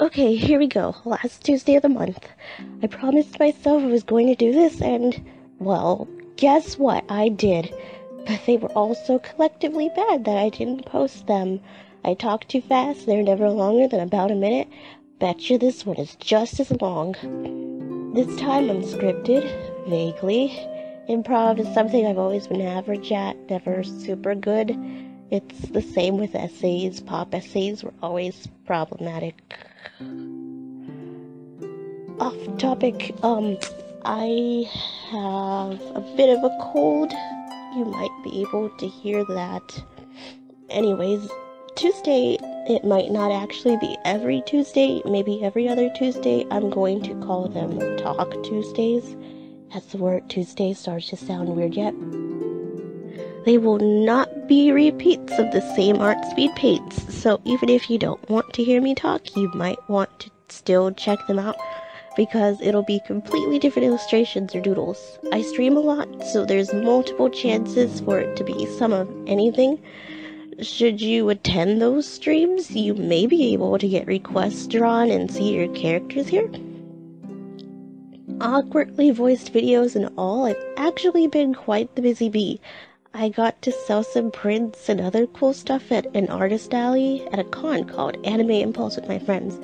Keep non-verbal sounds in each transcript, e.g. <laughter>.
Okay, here we go. Last Tuesday of the month. I promised myself I was going to do this, and, well, guess what? I did. But they were all so collectively bad that I didn't post them. I talk too fast, they're never longer than about a minute. Betcha this one is just as long. This time I'm scripted, vaguely. Improv is something I've always been average at, never super good. It's the same with essays. Pop essays were always problematic. Off topic, um, I have a bit of a cold. You might be able to hear that. Anyways, Tuesday, it might not actually be every Tuesday, maybe every other Tuesday. I'm going to call them Talk Tuesdays. Has the word Tuesday starts to sound weird yet? They will not be repeats of the same art speed paints, so even if you don't want to hear me talk, you might want to still check them out because it'll be completely different illustrations or doodles. I stream a lot, so there's multiple chances for it to be some of anything. Should you attend those streams, you may be able to get requests drawn and see your characters here. Awkwardly voiced videos and all, I've actually been quite the busy bee. I got to sell some prints and other cool stuff at an artist alley at a con called Anime Impulse with my friends.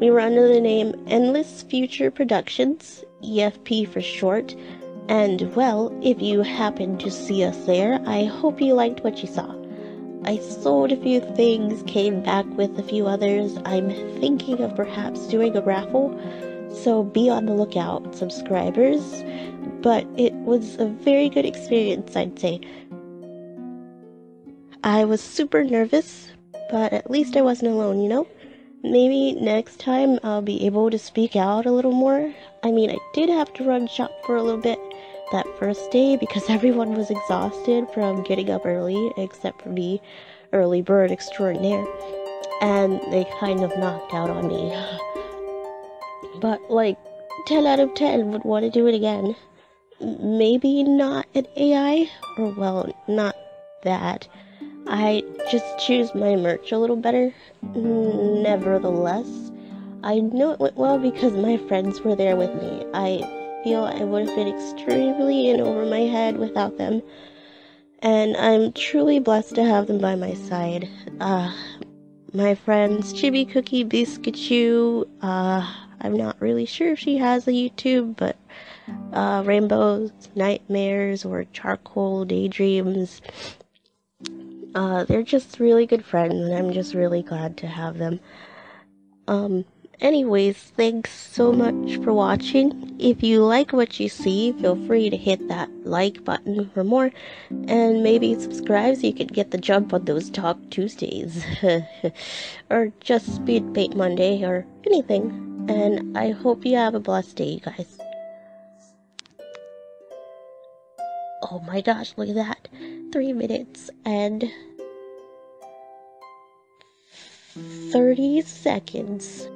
We were under the name Endless Future Productions, EFP for short, and well, if you happened to see us there, I hope you liked what you saw. I sold a few things, came back with a few others. I'm thinking of perhaps doing a raffle, so be on the lookout, subscribers but it was a very good experience, I'd say. I was super nervous, but at least I wasn't alone, you know? Maybe next time I'll be able to speak out a little more. I mean, I did have to run shop for a little bit that first day because <laughs> everyone was exhausted from getting up early, except for me, early bird extraordinaire. And they kind of knocked out on me. <sighs> But, like, 10 out of 10 would want to do it again maybe not an AI, or well, not that. I just choose my merch a little better. Nevertheless, I know it went well because my friends were there with me. I feel I would have been extremely in over my head without them. And I'm truly blessed to have them by my side. Uh, my friends Chibi Cookie Biscuitu, uh, I'm not really sure if she has a YouTube, but uh, rainbows, nightmares, or charcoal daydreams. Uh, they're just really good friends, and I'm just really glad to have them. Um, anyways, thanks so much for watching. If you like what you see, feel free to hit that like button for more, and maybe subscribe so you can get the jump on those Talk Tuesdays, <laughs> or just Speed Paint Monday, or anything. And I hope you have a blessed day, you guys. Oh my gosh, look at that. Three minutes and 30 seconds.